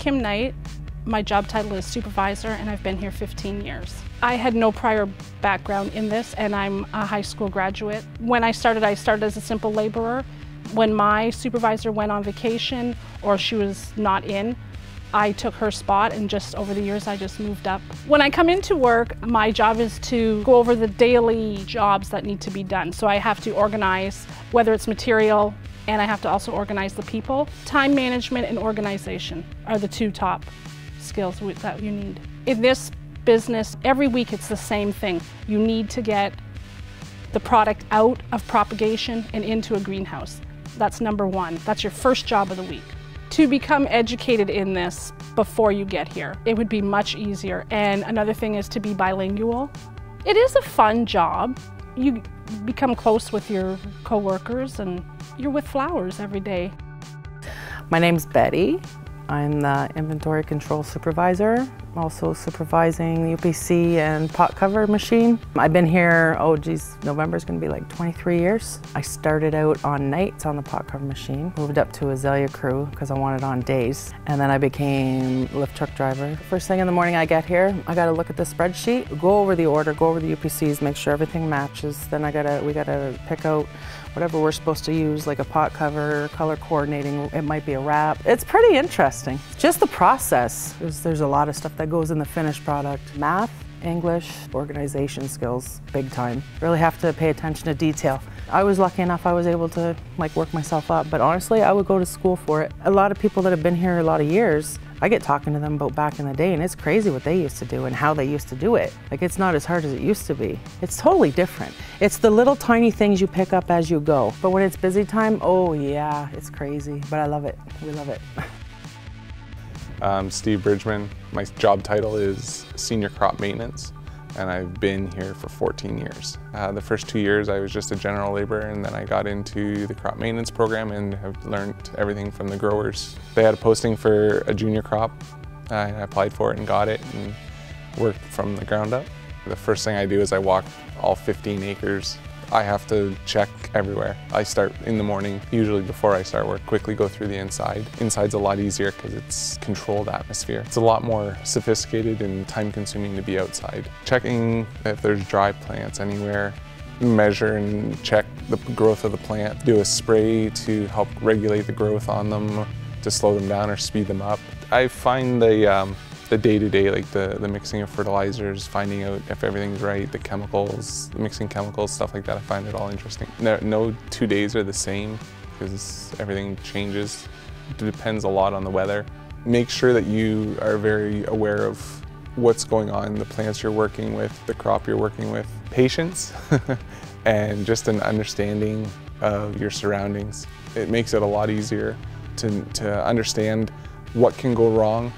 Kim Knight. My job title is supervisor and I've been here 15 years. I had no prior background in this and I'm a high school graduate. When I started, I started as a simple laborer. When my supervisor went on vacation or she was not in, I took her spot and just over the years I just moved up. When I come into work, my job is to go over the daily jobs that need to be done. So I have to organize whether it's material and I have to also organize the people. Time management and organization are the two top skills that you need. In this business, every week it's the same thing. You need to get the product out of propagation and into a greenhouse. That's number one. That's your first job of the week to become educated in this before you get here. It would be much easier. And another thing is to be bilingual. It is a fun job. You become close with your coworkers and you're with flowers every day. My name's Betty. I'm the inventory control supervisor also supervising the UPC and pot cover machine. I've been here, oh geez, November's gonna be like 23 years. I started out on nights on the pot cover machine, moved up to Azalea crew because I wanted on days, and then I became lift truck driver. First thing in the morning I get here, I gotta look at the spreadsheet, go over the order, go over the UPCs, make sure everything matches. Then I gotta, we gotta pick out whatever we're supposed to use, like a pot cover, color coordinating, it might be a wrap. It's pretty interesting. Just the process. There's, there's a lot of stuff that goes in the finished product. Math, English, organization skills, big time. Really have to pay attention to detail. I was lucky enough I was able to like work myself up, but honestly I would go to school for it. A lot of people that have been here a lot of years, I get talking to them about back in the day and it's crazy what they used to do and how they used to do it. Like it's not as hard as it used to be. It's totally different. It's the little tiny things you pick up as you go. But when it's busy time, oh yeah, it's crazy. But I love it, we love it. I'm Steve Bridgman. My job title is Senior Crop Maintenance and I've been here for 14 years. Uh, the first two years I was just a general laborer and then I got into the crop maintenance program and have learned everything from the growers. They had a posting for a junior crop. and I applied for it and got it and worked from the ground up. The first thing I do is I walk all 15 acres I have to check everywhere. I start in the morning, usually before I start work, quickly go through the inside. Inside's a lot easier because it's controlled atmosphere. It's a lot more sophisticated and time consuming to be outside. Checking if there's dry plants anywhere, measure and check the growth of the plant, do a spray to help regulate the growth on them, to slow them down or speed them up. I find the um, the day-to-day, -day, like the, the mixing of fertilizers, finding out if everything's right, the chemicals, mixing chemicals, stuff like that, I find it all interesting. No, no two days are the same because everything changes. It depends a lot on the weather. Make sure that you are very aware of what's going on, the plants you're working with, the crop you're working with. Patience and just an understanding of your surroundings. It makes it a lot easier to, to understand what can go wrong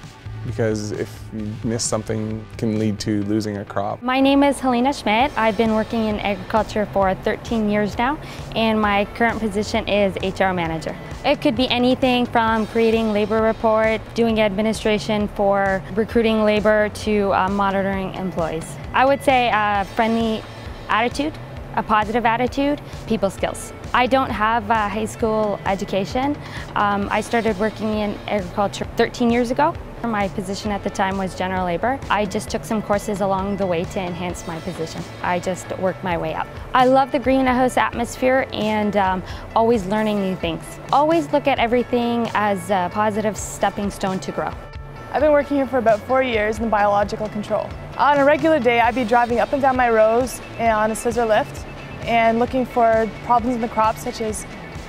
because if you miss something can lead to losing a crop. My name is Helena Schmidt. I've been working in agriculture for 13 years now and my current position is HR manager. It could be anything from creating labor report, doing administration for recruiting labor to uh, monitoring employees. I would say a friendly attitude, a positive attitude, people skills. I don't have a high school education. Um, I started working in agriculture 13 years ago. My position at the time was general labor. I just took some courses along the way to enhance my position. I just worked my way up. I love the greenhouse atmosphere and um, always learning new things. Always look at everything as a positive stepping stone to grow. I've been working here for about four years in biological control. On a regular day, I'd be driving up and down my rows on a scissor lift and looking for problems in the crops such as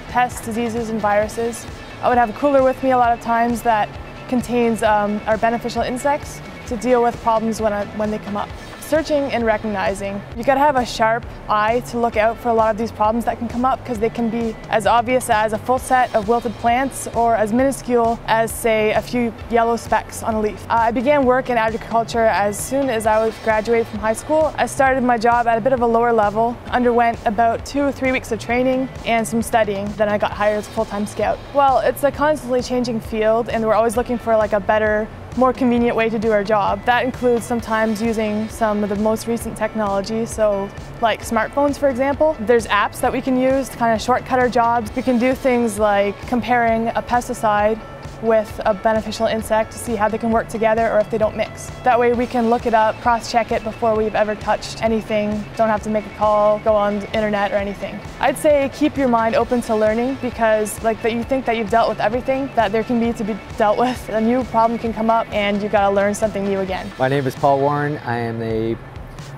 pests, diseases, and viruses. I would have a cooler with me a lot of times that contains um, our beneficial insects to deal with problems when, when they come up searching and recognizing. You gotta have a sharp eye to look out for a lot of these problems that can come up because they can be as obvious as a full set of wilted plants or as minuscule as say a few yellow specks on a leaf. I began work in agriculture as soon as I was graduated from high school. I started my job at a bit of a lower level, underwent about two or three weeks of training and some studying, then I got hired as a full-time scout. Well, it's a constantly changing field and we're always looking for like a better more convenient way to do our job. That includes sometimes using some of the most recent technology, so like smartphones for example. There's apps that we can use to kind of shortcut our jobs. We can do things like comparing a pesticide with a beneficial insect to see how they can work together or if they don't mix. That way we can look it up, cross-check it before we've ever touched anything. Don't have to make a call, go on the internet or anything. I'd say keep your mind open to learning because like that you think that you've dealt with everything that there can be to be dealt with. A new problem can come up and you gotta learn something new again. My name is Paul Warren. I am the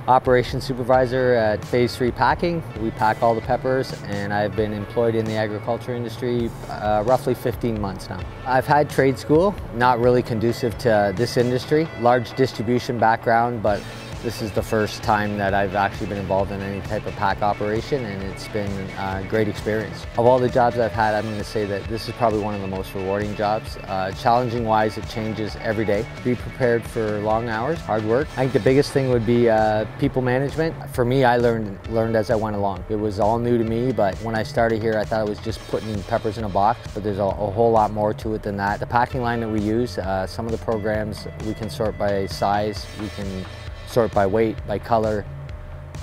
operations supervisor at Phase 3 Packing. We pack all the peppers and I've been employed in the agriculture industry uh, roughly 15 months now. I've had trade school, not really conducive to this industry. Large distribution background, but this is the first time that I've actually been involved in any type of pack operation and it's been a great experience. Of all the jobs I've had, I'm going to say that this is probably one of the most rewarding jobs. Uh, challenging wise, it changes every day. Be prepared for long hours, hard work. I think the biggest thing would be uh, people management. For me, I learned, learned as I went along. It was all new to me, but when I started here, I thought it was just putting peppers in a box, but there's a, a whole lot more to it than that. The packing line that we use, uh, some of the programs we can sort by size, we can sort by weight, by color.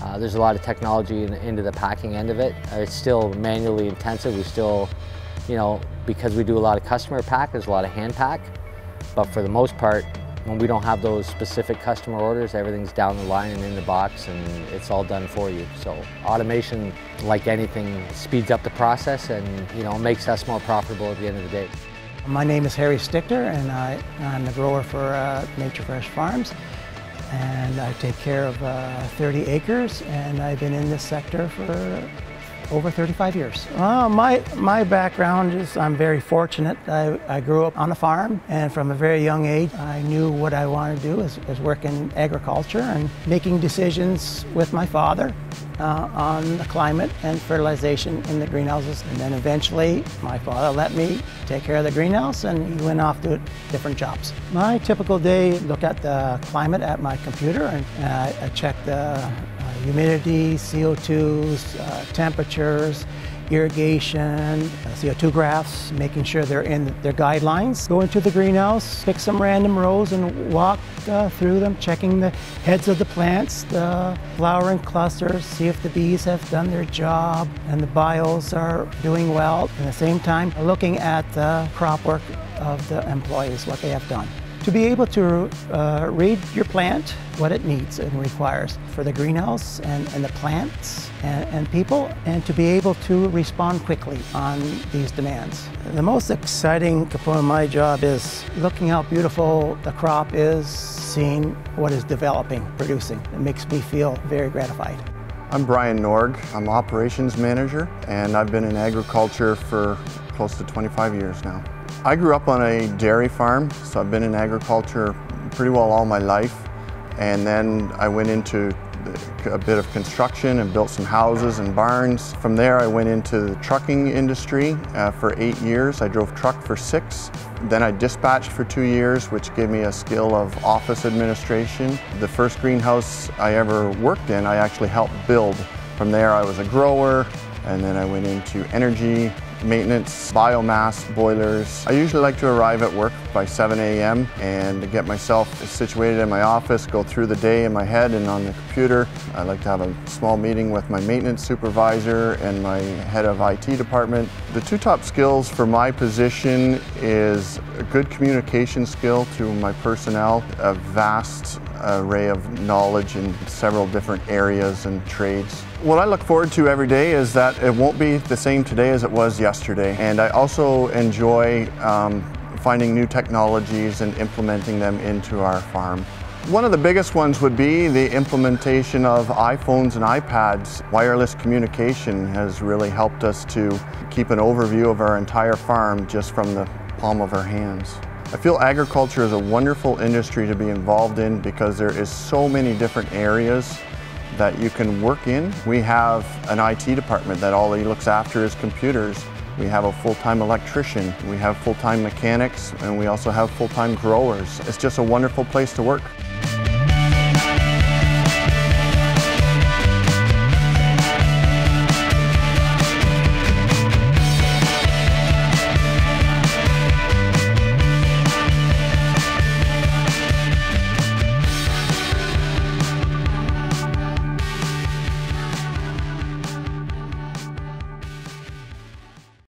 Uh, there's a lot of technology in, into the packing end of it. Uh, it's still manually intensive. We still, you know, because we do a lot of customer pack, there's a lot of hand pack. But for the most part, when we don't have those specific customer orders, everything's down the line and in the box and it's all done for you. So automation, like anything, speeds up the process and you know makes us more profitable at the end of the day. My name is Harry Stichter and I, am the grower for uh, Nature Fresh Farms and I take care of uh, 30 acres and I've been in this sector for over 35 years. Uh, my, my background is I'm very fortunate. I, I grew up on a farm and from a very young age I knew what I wanted to do is, is work in agriculture and making decisions with my father uh, on the climate and fertilization in the greenhouses. And then eventually my father let me take care of the greenhouse and he went off to different jobs. My typical day, look at the climate at my computer and uh, I check the humidity, CO2s, uh, temperatures, irrigation, uh, CO2 graphs, making sure they're in their guidelines. Go into the greenhouse, pick some random rows and walk uh, through them, checking the heads of the plants, the flowering clusters, see if the bees have done their job and the bios are doing well. At the same time, looking at the crop work of the employees, what they have done to be able to uh, read your plant, what it needs and requires for the greenhouse and, and the plants and, and, people, and to be able to respond quickly on these demands. The most exciting component of my job is looking how beautiful the crop is, seeing what is developing, producing. It makes me feel very gratified. I'm Brian Norg. I'm operations manager and I've been in agriculture for close to 25 years now. I grew up on a dairy farm, so I've been in agriculture pretty well all my life. And then I went into a bit of construction and built some houses and barns. From there I went into the trucking industry uh, for eight years. I drove truck for six. Then I dispatched for two years, which gave me a skill of office administration. The first greenhouse I ever worked in, I actually helped build. From there I was a grower, and then I went into energy, maintenance, biomass, boilers. I usually like to arrive at work by 7 a.m. and get myself situated in my office, go through the day in my head and on the computer. I like to have a small meeting with my maintenance supervisor and my head of IT department. The two top skills for my position is a good communication skill to my personnel, a vast array of knowledge in several different areas and trades. What I look forward to every day is that it won't be the same today as it was yesterday. And I also enjoy um, finding new technologies and implementing them into our farm. One of the biggest ones would be the implementation of iPhones and iPads. Wireless communication has really helped us to keep an overview of our entire farm just from the palm of our hands. I feel agriculture is a wonderful industry to be involved in because there is so many different areas that you can work in. We have an IT department that all he looks after is computers. We have a full-time electrician, we have full-time mechanics, and we also have full-time growers. It's just a wonderful place to work.